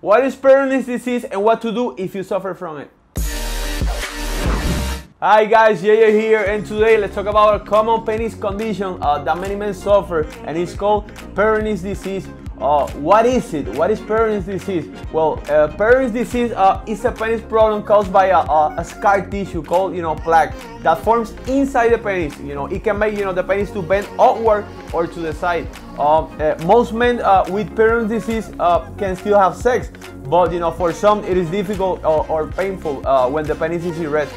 What is Peyronie's disease and what to do if you suffer from it? Hi guys, Yaya here and today let's talk about a common penis condition uh, that many men suffer and it's called Peyronie's disease. Uh, what is it? What is Peyronie's disease? Well, uh, Peyronie's disease uh, is a penis problem caused by a, a, a, scar tissue called, you know, plaque that forms inside the penis. You know, it can make, you know, the penis to bend outward or to the side. Uh, uh, most men uh, with Peyronie's disease can still have sex, but, you know, for some it is difficult or, or painful when the penis is erect.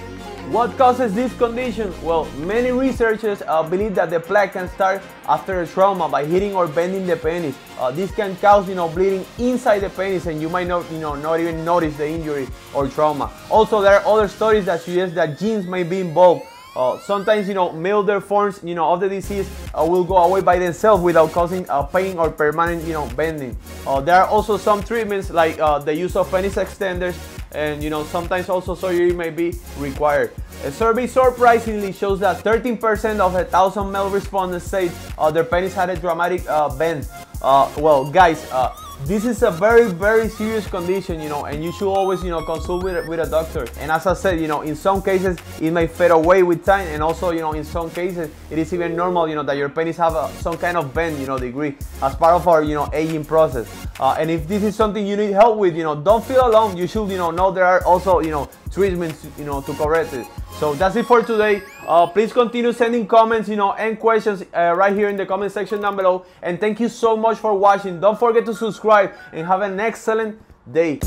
What causes this condition? Well, many researchers uh, believe that the plaque can start after a trauma by hitting or bending the penis. Uh, this can cause, you know, bleeding inside the penis, and you might not, you know, not even notice the injury or trauma. Also, there are other studies that suggest that genes may be involved. Uh, sometimes, you know, milder forms, you know, of the disease uh, will go away by themselves without causing uh, pain or permanent, you know, bending. Uh, there are also some treatments like uh, the use of penis extenders and you know sometimes also surgery may be required. A survey surprisingly shows that 13% of a thousand male respondents said uh, their penis had a dramatic bend. Well, guys, this is a very very serious condition you know and you should always you know consult with, with a doctor and as i said you know in some cases it may fade away with time and also you know in some cases it is even normal you know that your penis have a, some kind of bend you know degree as part of our you know aging process uh, and if this is something you need help with you know don't feel alone you should you know know there are also you know treatments you know to correct it so that's it for today. Uh, please continue sending comments, you know, and questions uh, right here in the comment section down below. And thank you so much for watching. Don't forget to subscribe and have an excellent day.